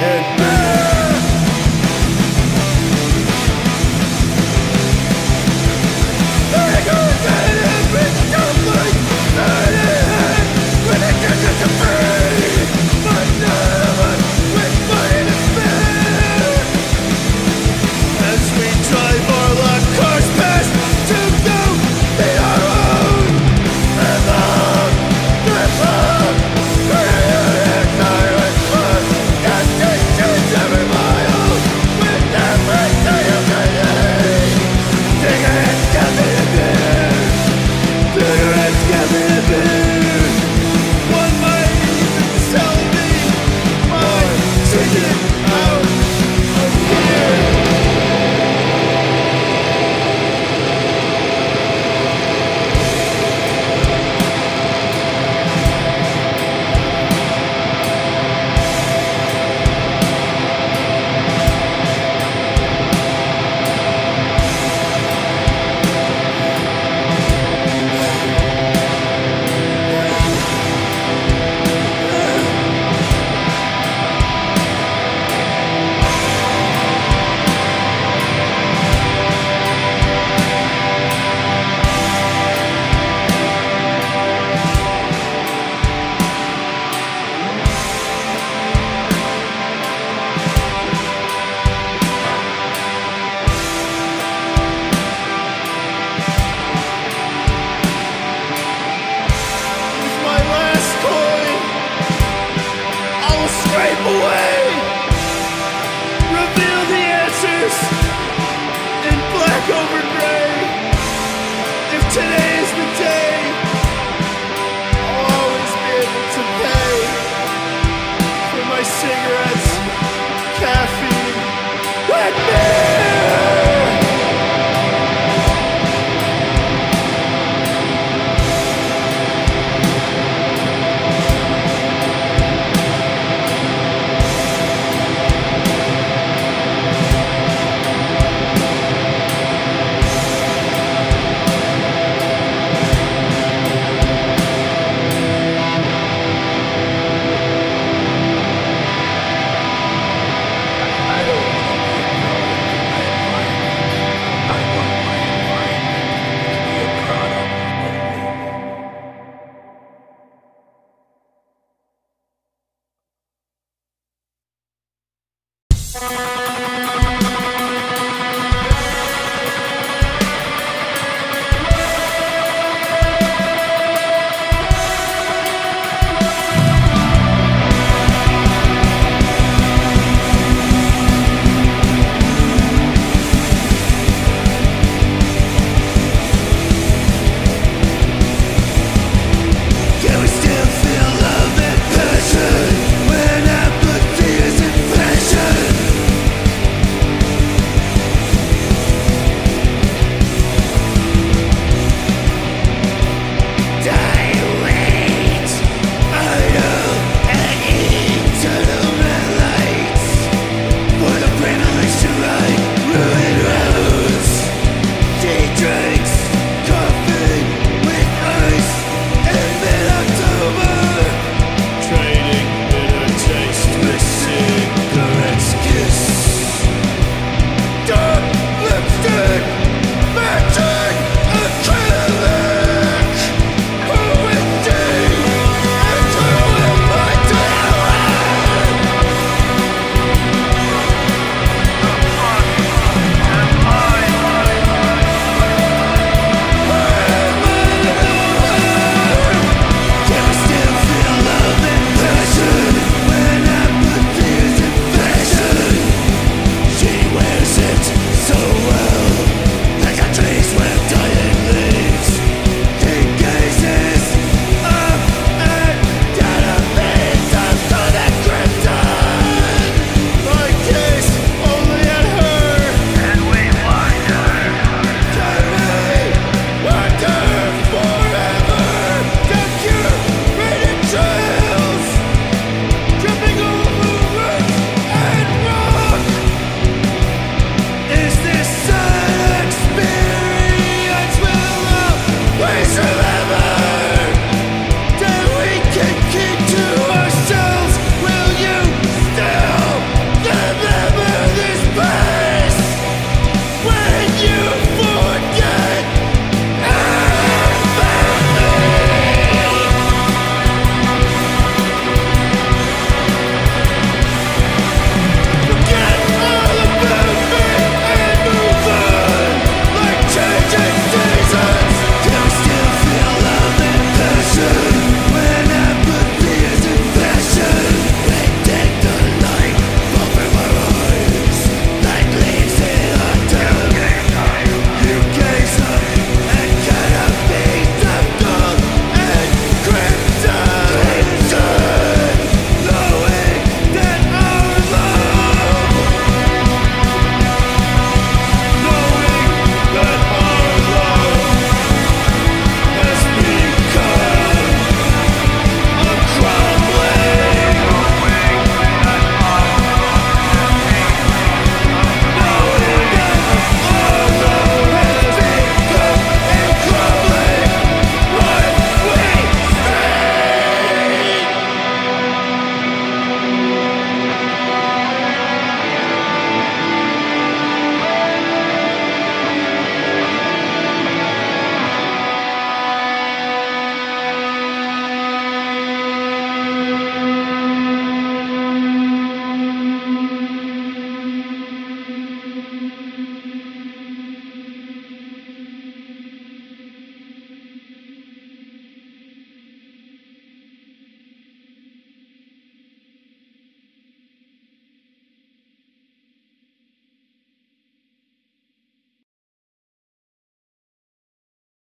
Yeah.